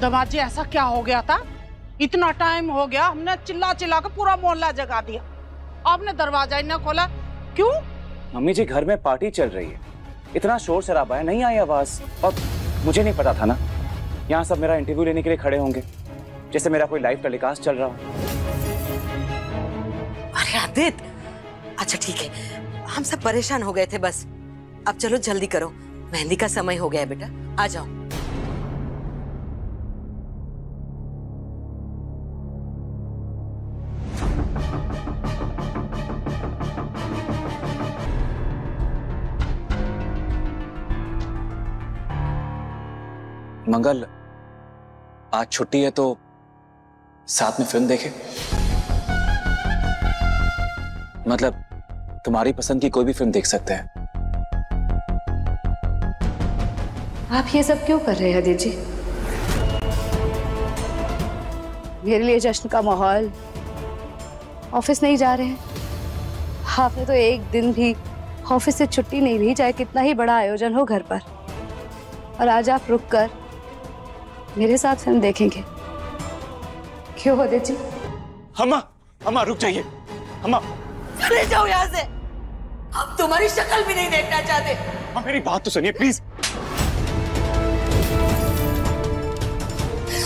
दमाद जी ऐसा क्या हो गया था? इतना टाइम हो गया हमने चिल्ला चिल्ला कर पूरा मोहल्ला जगा दिया। आपने दरवाज़ा ही ना खोला? क्यों? मम्मी जी घर में पार्टी चल रही है। इतना शोर शराबा है नहीं आई आवाज़? और मुझे नहीं पता था ना। यहाँ सब मेरा इंटरव्यू लेने के लिए खड़े होंगे। जैसे मेरा कोई लाइव टेलीकास्ट चल रहा हो। अरे आदित्य! अच्छा ठीक है। हम सब परेशान हो गए थे बस। अब चलो जल्दी करो। मेहंदी का समय हो गया है बेटा। आ जाओ। मंगल, आज छुट्टी है तो साथ में फ़िल्म देखे। मतलब तुम्हारी पसंद की कोई भी फ़िल्म देख सकते हैं। आप ये सब क्यों कर रहे हैं अदित जी? मेरे लिए जश्न का माहौल। ऑफ़िस नहीं जा रहे हैं। आपने तो एक दिन भी ऑफ़िस से छुट्टी नहीं ली, चाहे कितना ही बड़ा आयोजन हो घर पर। और आज आप रुक कर मेरे साथ फ़िल्म देखेंगे। क्यों अदित जी हमा हमा रुक जाइए। हमा चले जाओ यहाँ से। हम तुम्हारी शक्ल भी नहीं देखना चाहते। हम मेरी बात तो सुनिए प्लीज़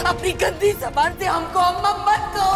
अपनी गंदी जबान से हमको अम्मा मत कहो।